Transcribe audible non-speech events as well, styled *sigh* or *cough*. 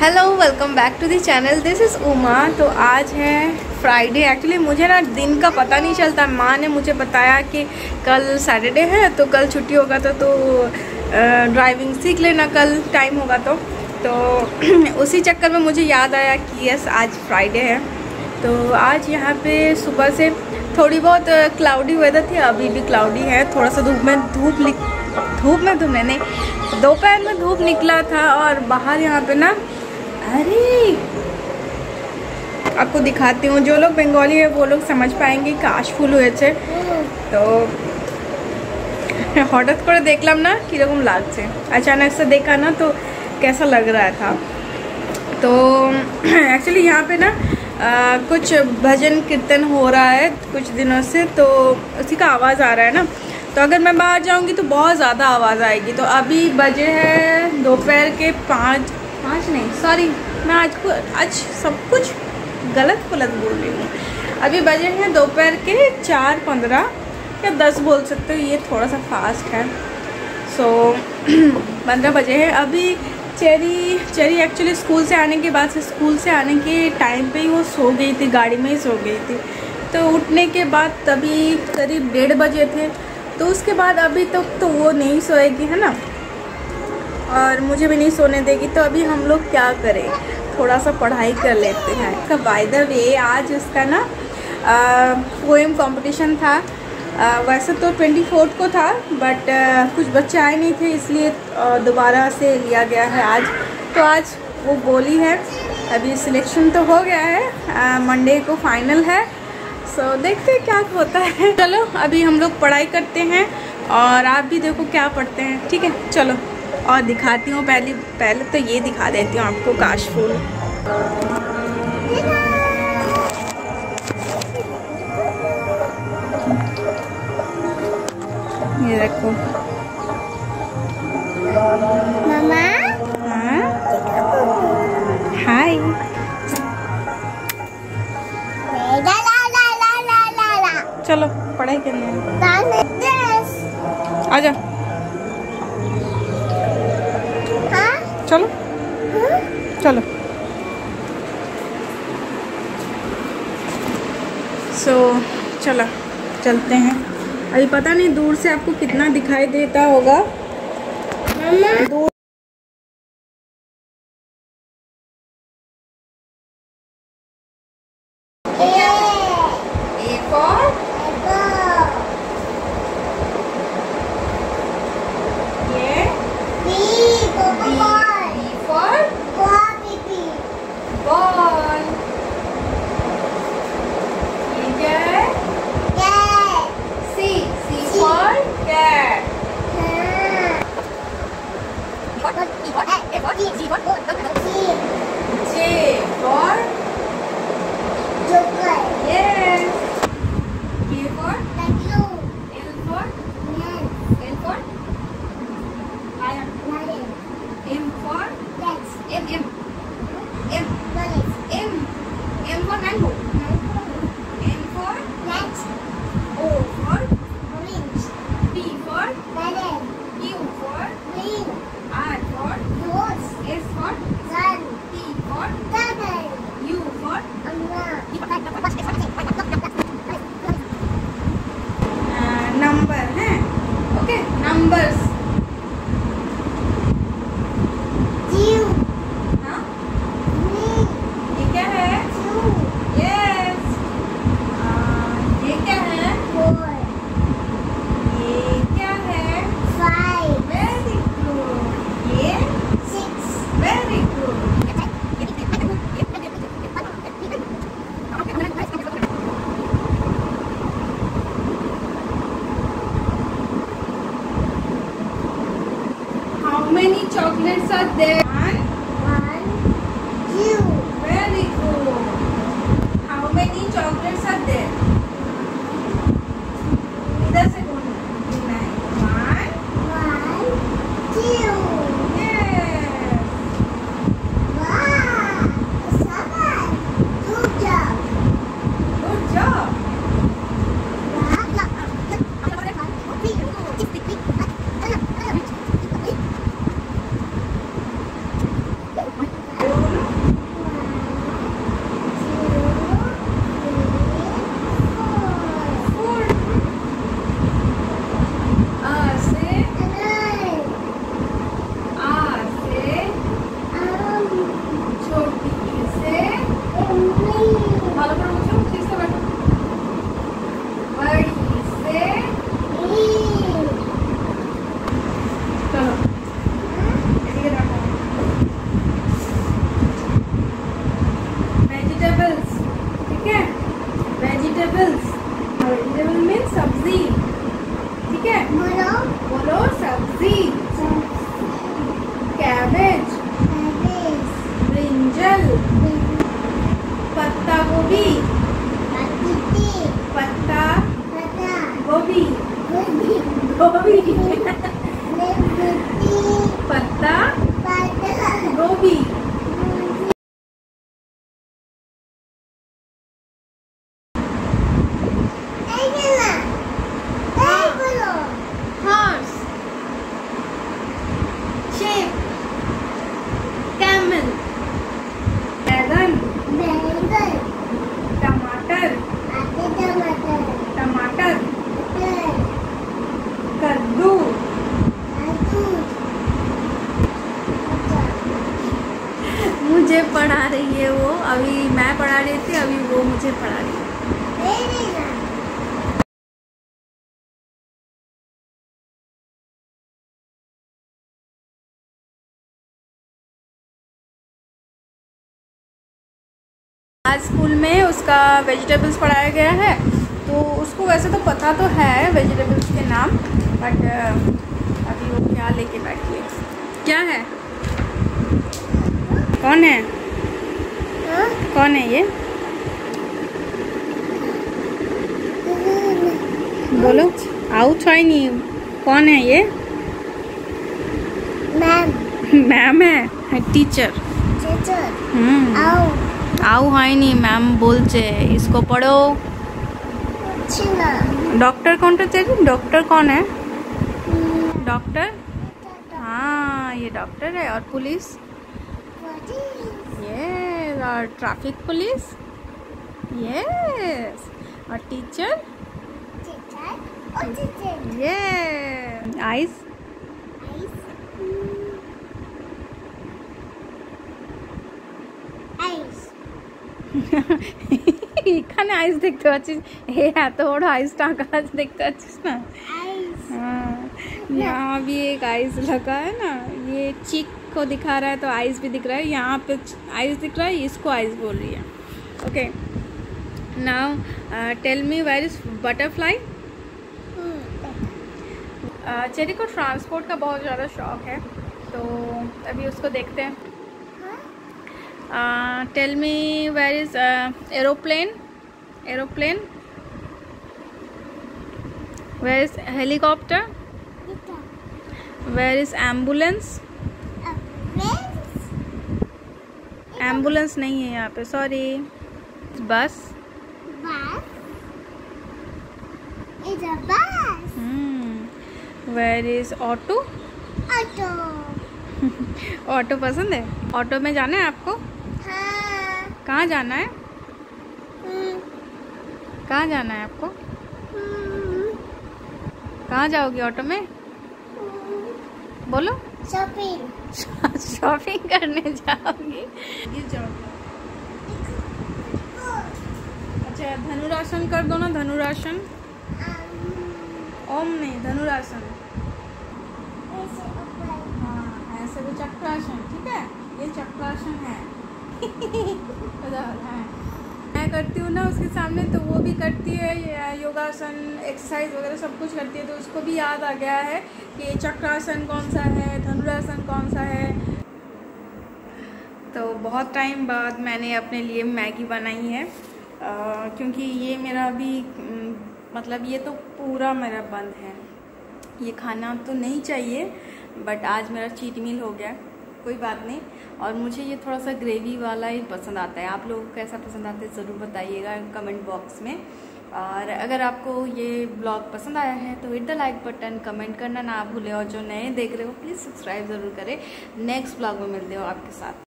Hello welcome back to the channel this is Uma तो आज है फ्राइडे एक्चुअली मुझे ना दिन का पता नहीं चलता. माँ ने मुझे बताया कि कल सैटरडे है तो कल छुट्टी होगा तो तो ड्राइविंग सीख लेना कल. टाइम होगा तो. तो *clears throat* उसी चक्कर में मुझे याद आया कि यस आज फ्राइडे है. तो आज यहाँ पे सुबह से थोड़ी बहुत क्लाउडी वेदर थी. अभी भी क्लाउडी है. थोड़ा सा धूप में धूप धूप में धूप नहीं दोपहर में धूप निकला था और बाहर यहाँ पे ना अरे आपको दिखाती हूँ जो लोग बंगाली है वो लोग समझ पाएंगे काश फूल हुए थे तो हठात করে দেখলাম না কীরকম লাগছে अचानक से देखा ना तो कैसा लग रहा था तो एक्चुअली यहाँ पे ना आ, कुछ भजन कीर्तन हो रहा है कुछ दिनों से तो उसी का आवाज़ आ रहा है ना तो अगर मैं बाहर जाऊँगी तो बहुत ज़्यादा आवाज़ आएगी तो अभी बजे है दोपहर के पाँच पाँच नहीं सॉरी मैं आज को आज सब कुछ गलत गलत बोल रही हूँ। अभी बजे हैं दोपहर के चार पंद्रह या दस बोल सकते हो ये थोड़ा सा फास्ट है। सो so, *clears throat* पंद्रह बजे है। अभी चेरी चेरी एक्चुअली स्कूल से आने के बाद से स्कूल से आने के टाइम पे ही वो सो गई थी गाड़ी में ही सो गई थी। तो उठने के बाद तभी करीब डेढ़ बजे थे तो उसके बाद अभी तक तो, तो वो नहीं सोएगी है ना? और मुझे भी नहीं सोने देगी तो अभी हम लोग क्या करें? थोड़ा सा पढ़ाई कर लेते हैं। का बाय द वे आज उसका ना पोएम कंपटीशन था। आ, वैसे तो ट्वेंटी फोर्थ को था बट आ, कुछ बच्चे आए नहीं थे इसलिए दोबारा से लिया गया है आज। तो आज वो बोली है अभी सिलेक्शन तो हो गया है मंडे को फाइनल है। सो देखते हैं क्या होता है। चलो अभी हम लोग पढ़ाई करते हैं और आप भी देखो क्या पढ़ते हैं ठीक है? चलो। और दिखाती हूँ पहले पहले तो ये दिखा देती हूँ आपको काश फूल। ये देखो मामा? हाँ? हाय। चलो पढ़ाई करने। दाने चलो। सो so, चलो चलते हैं। अभी पता नहीं दूर से आपको कितना दिखाई देता होगा। दूर có gì gì con buồn are there? One. Very good. How many chocolates are there? पत्ता। गोभी। पत्ता गोभी। गोभी। पढ़ा रही थी, अभी वो मुझे पढ़ा रही आज स्कूल में उसका वेजिटेबल्स पढ़ाया गया है तो उसको वैसे तो पता तो है वेजिटेबल्स के नाम, बट अभी वो क्या लेके बैठी है। क्या है? कौन है? हाँ, कौन है ये? बोलो। आउच है नहीं। कौन है ये? मैम मैम है? टीचर टीचर आओ आओ है नहीं मैम बोलছে इसको पढ़ो। डॉक्टर कौन तो चाहिए डॉक्टर कौन है? डॉक्टर हाँ ये डॉक्टर है और police यस और ट्रैफिक पुलिस यस और teacher Teacher. What is it? ये आइस Ice. Ice. এখানে আইস দেখতে পাচ্ছিস হে এত বড় আইসটা আঁকা আছে দেখতে পাচ্ছিস না Ice. हाँ यहाँ भी एक आइस लगा है ना ये चिक को दिखा रहा है तो आइस भी दिख रहा है। यहाँ पे आइस दिख रहा है इसको आइस बोल रही है। Okay now tell me where is butterfly. Cherry को ट्रांसपोर्ट का बहुत ज़्यादा शौक है तो अभी उसको देखते हैं। Tell me where is aeroplane aeroplane where is helicopter. Where is ambulance A prince. Ambulance नहीं है यहाँ पे sorry bus where is auto Auto. Auto *laughs* पसंद है ऑटो में जाना है आपको हाँ. कहाँ जाना है Hmm. कहाँ जाना है आपको Hmm. कहाँ जाओगे ऑटो में Hmm. बोलो Shopping. *laughs* शॉपिंग करने जाओगी। अच्छा धनुरासन कर दो ना, धनुरासन। ओम नहीं धनुरासन. हाँ ऐसे भी चक्रासन, ठीक है? ये चक्रासन है। *laughs* मैं करती हूँ ना उसके सामने तो वो भी करती है योगासन एक्सरसाइज वगैरह सब कुछ करती है तो उसको भी याद आ गया है कि चक्रासन कौन सा है धनुरासन कौन सा है। तो बहुत टाइम बाद मैंने अपने लिए मैगी बनाई है अ, क्योंकि ये मेरा अभी मतलब ये तो पूरा मेरा बंद है। ये खाना तो नहीं चाहिए बट आज मेरा चीट मील हो गया। कोई बात नहीं। और मुझे ये थोड़ा सा ग्रेवी वाला ही पसंद आता है। आप लोगों को कैसा पसंद आता है ज़रूर बताइएगा कमेंट बॉक्स में। और अगर आपको ये ब्लॉग पसंद आया है तो hit the like button comment करना ना भूले और जो नए देख रहे हो प्लीज़ सब्सक्राइब ज़रूर करें। नेक्स्ट ब्लॉग में मिलते हो आपके साथ।